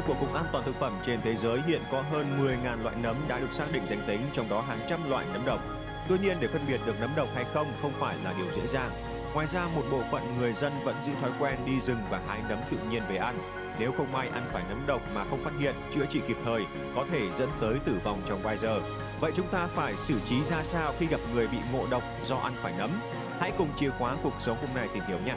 của Cục An toàn thực phẩm trên thế giới hiện có hơn 10.000 loại nấm đã được xác định danh tính, trong đó hàng trăm loại nấm độc. Tuy nhiên để phân biệt được nấm độc hay không không phải là điều dễ dàng. Ngoài ra, một bộ phận người dân vẫn giữ thói quen đi rừng và hái nấm tự nhiên về ăn. Nếu không may ăn phải nấm độc mà không phát hiện, chữa trị kịp thời, có thể dẫn tới tử vong trong vài giờ. Vậy chúng ta phải xử trí ra sao khi gặp người bị ngộ độc do ăn phải nấm? Hãy cùng chìa khóa cuộc sống hôm nay tìm hiểu nhé.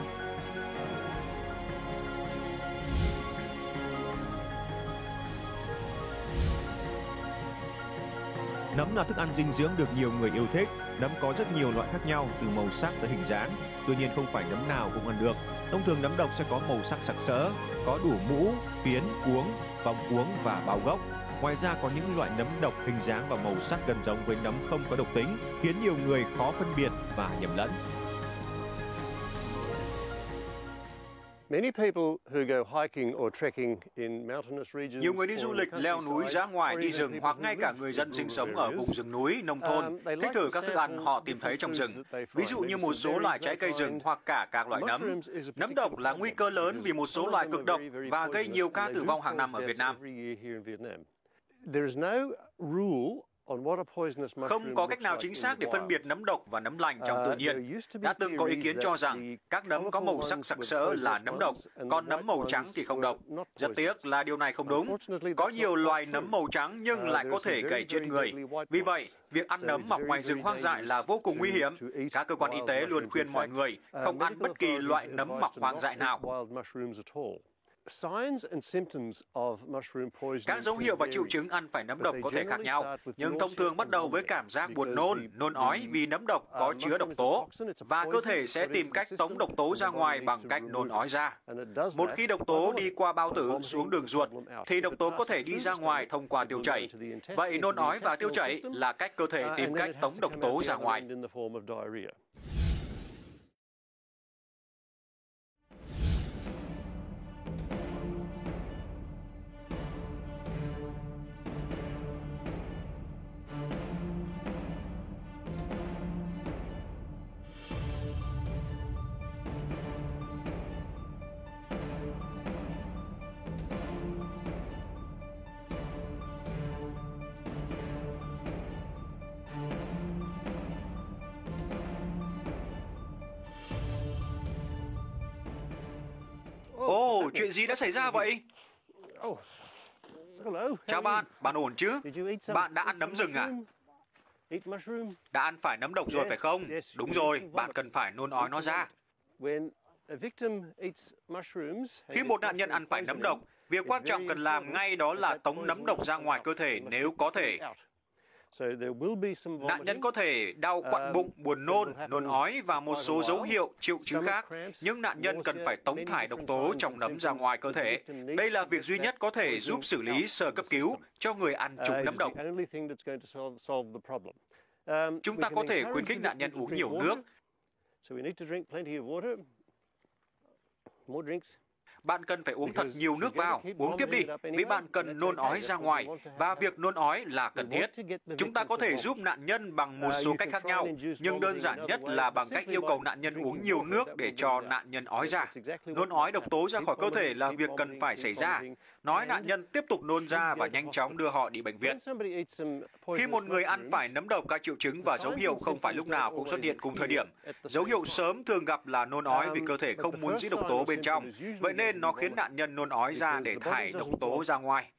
Nấm là thức ăn dinh dưỡng được nhiều người yêu thích. Nấm có rất nhiều loại khác nhau từ màu sắc tới hình dáng. Tuy nhiên không phải nấm nào cũng ăn được. Thông thường nấm độc sẽ có màu sắc sặc sỡ, có đủ mũ, phiến, cuống, vòng cuống và bao gốc. Ngoài ra có những loại nấm độc hình dáng và màu sắc gần giống với nấm không có độc tính, khiến nhiều người khó phân biệt và nhầm lẫn. Nhiều người đi du lịch, leo núi, dã ngoại, đi rừng hoặc ngay cả người dân sinh sống ở vùng rừng núi, nông thôn Um, thích thử các thức ăn họ tìm thấy trong rừng. Ví dụ như một số loại trái cây rừng hoặc cả các loại nấm. Nấm độc là nguy cơ lớn vì một số loại cực độc và gây nhiều ca tử vong hàng năm ở Việt Nam. Không có cách nào chính xác để phân biệt nấm độc và nấm lành trong tự nhiên. Đã từng có ý kiến cho rằng các nấm có màu sắc sặc sỡ là nấm độc, còn nấm màu trắng thì không độc. Rất tiếc là điều này không đúng. Có nhiều loài nấm màu trắng nhưng lại có thể gây chết người. Vì vậy, việc ăn nấm mọc ngoài rừng hoang dại là vô cùng nguy hiểm. Các cơ quan y tế luôn khuyên mọi người không ăn bất kỳ loại nấm mọc hoang dại nào. Các dấu hiệu và triệu chứng ăn phải nấm độc có thể khác nhau, nhưng thông thường bắt đầu với cảm giác buồn nôn, nôn ói vì nấm độc có chứa độc tố, và cơ thể sẽ tìm cách tống độc tố ra ngoài bằng cách nôn ói ra. Một khi độc tố đi qua bao tử xuống đường ruột, thì độc tố có thể đi ra ngoài thông qua tiêu chảy. Vậy nôn ói và tiêu chảy là cách cơ thể tìm cách tống độc tố ra ngoài. Ồ, chuyện gì đã xảy ra vậy? Chào bạn, bạn ổn chứ? Bạn đã ăn nấm rừng à? Đã ăn phải nấm độc rồi phải không? Đúng rồi, bạn cần phải nôn ói nó ra. Khi một nạn nhân ăn phải nấm độc, việc quan trọng cần làm ngay đó là tống nấm độc ra ngoài cơ thể nếu có thể. Nạn nhân có thể đau quặn bụng, buồn nôn, nôn ói và một số dấu hiệu triệu chứng khác, nhưng nạn nhân cần phải tống thải độc tố trong nấm ra ngoài cơ thể. Đây là việc duy nhất có thể giúp xử lý sơ cấp cứu cho người ăn trúng nấm độc. Chúng ta có thể khuyến khích nạn nhân uống nhiều nước. Bạn cần phải uống thật nhiều nước vào, uống tiếp đi, vì bạn cần nôn ói ra ngoài, và việc nôn ói là cần thiết. Chúng ta có thể giúp nạn nhân bằng một số cách khác nhau, nhưng đơn giản nhất là bằng cách yêu cầu nạn nhân uống nhiều nước để cho nạn nhân ói ra. Nôn ói độc tố ra khỏi cơ thể là việc cần phải xảy ra. Nói nạn nhân tiếp tục nôn ra và nhanh chóng đưa họ đi bệnh viện. Khi một người ăn phải nấm độc, các triệu chứng và dấu hiệu không phải lúc nào cũng xuất hiện cùng thời điểm. Dấu hiệu sớm thường gặp là nôn ói vì cơ thể không muốn giữ độc tố bên trong. Vậy nên nó khiến nạn nhân nôn ói ra để thải độc tố ra ngoài.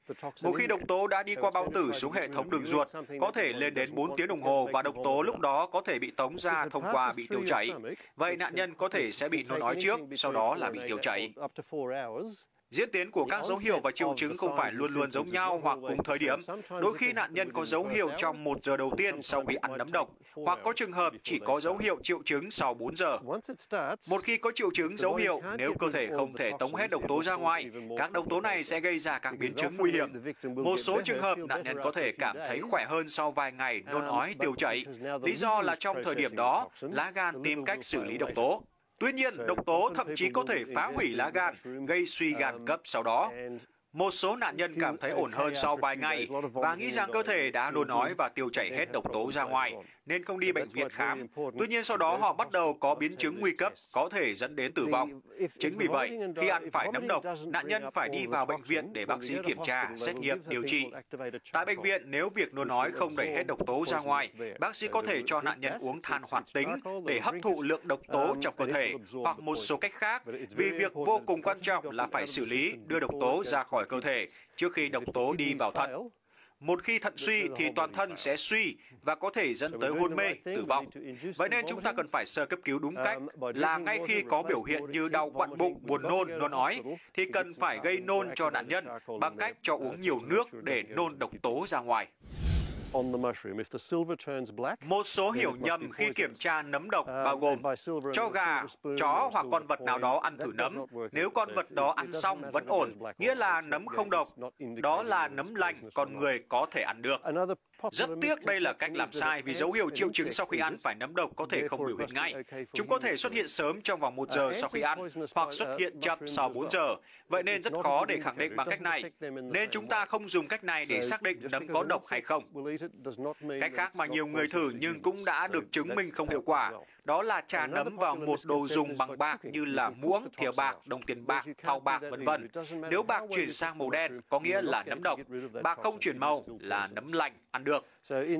Một khi độc tố đã đi qua bao tử xuống hệ thống đường ruột, có thể lên đến 4 tiếng đồng hồ và độc tố lúc đó có thể bị tống ra thông qua bị tiêu chảy. Vậy nạn nhân có thể sẽ bị nôn ói trước, sau đó là bị tiêu chảy. Diễn tiến của các dấu hiệu và triệu chứng không phải luôn luôn giống nhau hoặc cùng thời điểm. Đôi khi nạn nhân có dấu hiệu trong một giờ đầu tiên sau khi ăn nấm độc, hoặc có trường hợp chỉ có dấu hiệu triệu chứng sau 4 giờ. Một khi có triệu chứng dấu hiệu, nếu cơ thể không thể tống hết độc tố ra ngoài, các độc tố này sẽ gây ra các biến chứng nguy hiểm. Một số trường hợp nạn nhân có thể cảm thấy khỏe hơn sau vài ngày nôn ói tiêu chảy. Lý do là trong thời điểm đó, lá gan tìm cách xử lý độc tố. Tuy nhiên, độc tố thậm chí có thể phá hủy lá gan, gây suy gan cấp sau đó. Một số nạn nhân cảm thấy ổn hơn sau vài ngày và nghĩ rằng cơ thể đã nôn ói và tiêu chảy hết độc tố ra ngoài, nên không đi bệnh viện khám. Tuy nhiên sau đó họ bắt đầu có biến chứng nguy cấp, có thể dẫn đến tử vong. Chính vì vậy, khi ăn phải nấm độc, nạn nhân phải đi vào bệnh viện để bác sĩ kiểm tra, xét nghiệm, điều trị. Tại bệnh viện, nếu việc nôn ói không đẩy hết độc tố ra ngoài, bác sĩ có thể cho nạn nhân uống than hoạt tính để hấp thụ lượng độc tố trong cơ thể hoặc một số cách khác, vì việc vô cùng quan trọng là phải xử lý, đưa độc tố ra khỏi cơ thể trước khi độc tố đi vào thận. Một khi thận suy thì toàn thân sẽ suy và có thể dẫn tới hôn mê, tử vong. Vậy nên chúng ta cần phải sơ cấp cứu đúng cách là ngay khi có biểu hiện như đau quặn bụng, buồn nôn, nôn ói thì cần phải gây nôn cho nạn nhân bằng cách cho uống nhiều nước để nôn độc tố ra ngoài. Một số hiểu nhầm khi kiểm tra nấm độc bao gồm cho gà, chó hoặc con vật nào đó ăn thử nấm. Nếu con vật đó ăn xong vẫn ổn, nghĩa là nấm không độc. Đó là nấm lành, con người có thể ăn được. Rất tiếc đây là cách làm sai vì dấu hiệu triệu chứng sau khi ăn phải nấm độc có thể không biểu hiện ngay. Chúng có thể xuất hiện sớm trong vòng một giờ sau khi ăn hoặc xuất hiện chậm sau 4 giờ. Vậy nên rất khó để khẳng định bằng cách này. Nên chúng ta không dùng cách này để xác định nấm có độc hay không. Cách khác mà nhiều người thử nhưng cũng đã được chứng minh không hiệu quả, đó là trà nấm vào một đồ dùng bằng bạc như là muỗng, thìa bạc, đồng tiền bạc, thau bạc, vân vân. Nếu bạc chuyển sang màu đen, có nghĩa là nấm độc. Bạc không chuyển màu là nấm lành, ăn được.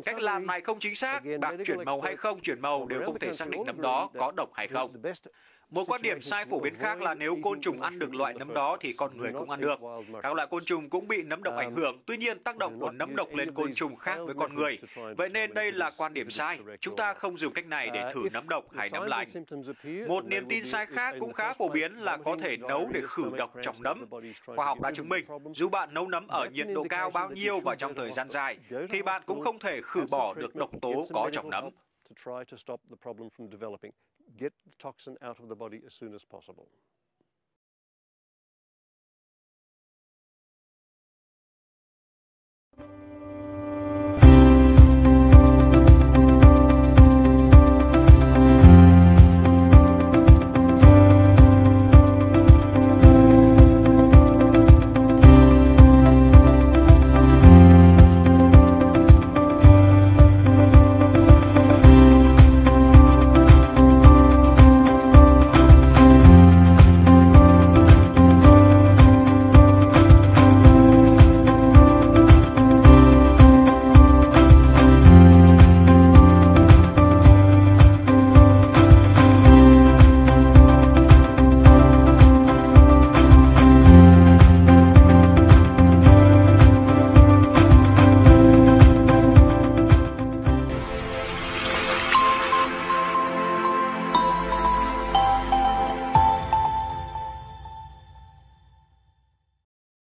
Cách làm này không chính xác, bạc chuyển màu hay không chuyển màu đều không thể xác định nấm đó có độc hay không. Một quan điểm sai phổ biến khác là nếu côn trùng ăn được loại nấm đó thì con người cũng ăn được. Các loại côn trùng cũng bị nấm độc ảnh hưởng, tuy nhiên tác động của nấm độc lên côn trùng khác với con người. Vậy nên đây là quan điểm sai. Chúng ta không dùng cách này để thử nấm độc hay nấm lành. Một niềm tin sai khác cũng khá phổ biến là có thể nấu để khử độc trong nấm. Khoa học đã chứng minh, dù bạn nấu nấm ở nhiệt độ cao bao nhiêu và trong thời gian dài, thì bạn cũng không thể khử bỏ được độc tố có trong nấm. to try to stop the problem from developing. Get the toxin out of the body as soon as possible.